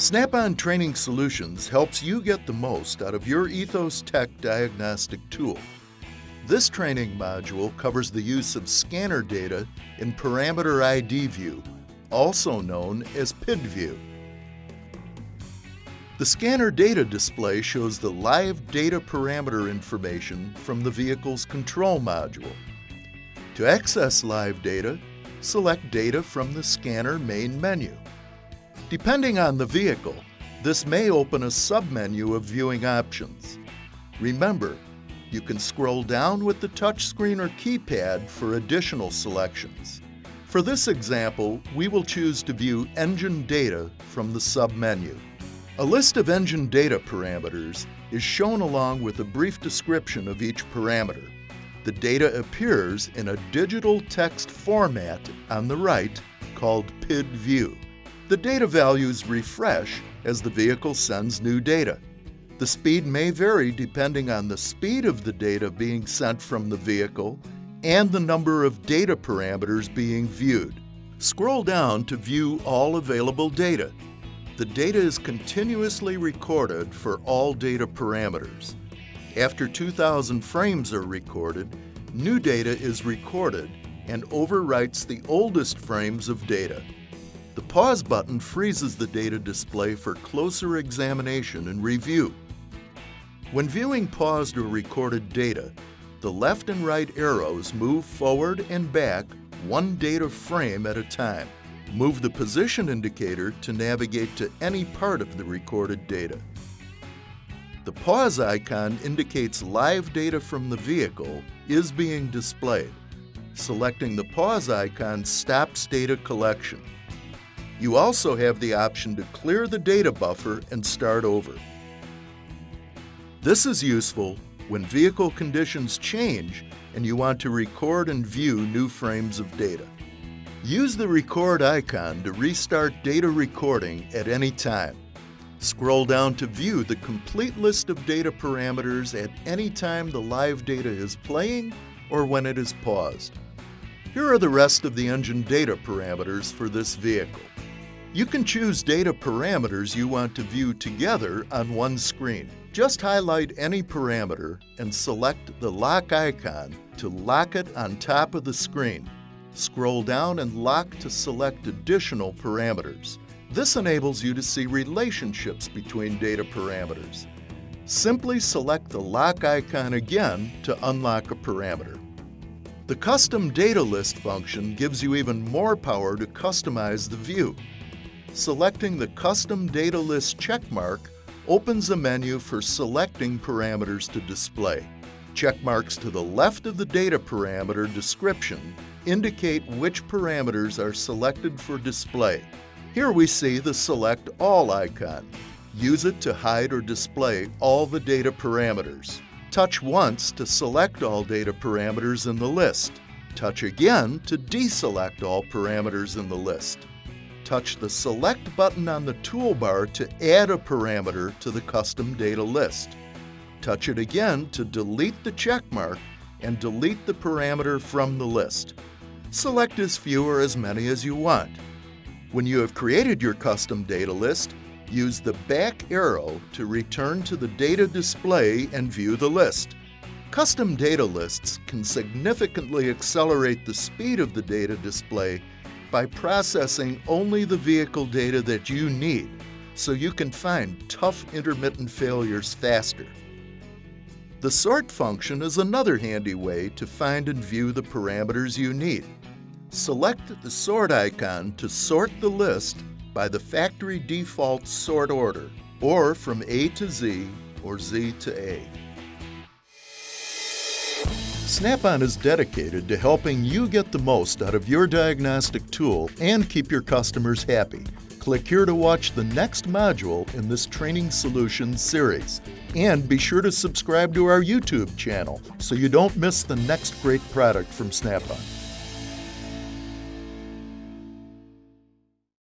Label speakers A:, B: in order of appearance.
A: Snap-on Training Solutions helps you get the most out of your Ethos Tech diagnostic tool. This training module covers the use of scanner data in Parameter ID View, also known as PID View. The scanner data display shows the live data parameter information from the vehicle's control module. To access live data, select Data from the scanner main menu. Depending on the vehicle, this may open a submenu of viewing options. Remember, you can scroll down with the touchscreen or keypad for additional selections. For this example, we will choose to view engine data from the submenu. A list of engine data parameters is shown along with a brief description of each parameter. The data appears in a digital text format on the right called PID View. The data values refresh as the vehicle sends new data. The speed may vary depending on the speed of the data being sent from the vehicle and the number of data parameters being viewed. Scroll down to view all available data. The data is continuously recorded for all data parameters. After 2,000 frames are recorded, new data is recorded and overwrites the oldest frames of data. The pause button freezes the data display for closer examination and review. When viewing paused or recorded data, the left and right arrows move forward and back one data frame at a time. Move the position indicator to navigate to any part of the recorded data. The pause icon indicates live data from the vehicle is being displayed. Selecting the pause icon stops data collection. You also have the option to clear the data buffer and start over. This is useful when vehicle conditions change and you want to record and view new frames of data. Use the record icon to restart data recording at any time. Scroll down to view the complete list of data parameters at any time the live data is playing or when it is paused. Here are the rest of the engine data parameters for this vehicle. You can choose data parameters you want to view together on one screen. Just highlight any parameter and select the lock icon to lock it on top of the screen. Scroll down and lock to select additional parameters. This enables you to see relationships between data parameters. Simply select the lock icon again to unlock a parameter. The Custom Data List function gives you even more power to customize the view. Selecting the Custom Data List checkmark opens a menu for selecting parameters to display. Checkmarks to the left of the data parameter description indicate which parameters are selected for display. Here we see the Select All icon. Use it to hide or display all the data parameters. Touch once to select all data parameters in the list. Touch again to deselect all parameters in the list touch the Select button on the toolbar to add a parameter to the custom data list. Touch it again to delete the checkmark and delete the parameter from the list. Select as few or as many as you want. When you have created your custom data list, use the back arrow to return to the data display and view the list. Custom data lists can significantly accelerate the speed of the data display by processing only the vehicle data that you need so you can find tough intermittent failures faster. The sort function is another handy way to find and view the parameters you need. Select the sort icon to sort the list by the factory default sort order, or from A to Z or Z to A. Snap-on is dedicated to helping you get the most out of your diagnostic tool and keep your customers happy. Click here to watch the next module in this Training Solutions series. And be sure to subscribe to our YouTube channel so you don't miss the next great product from Snap-on.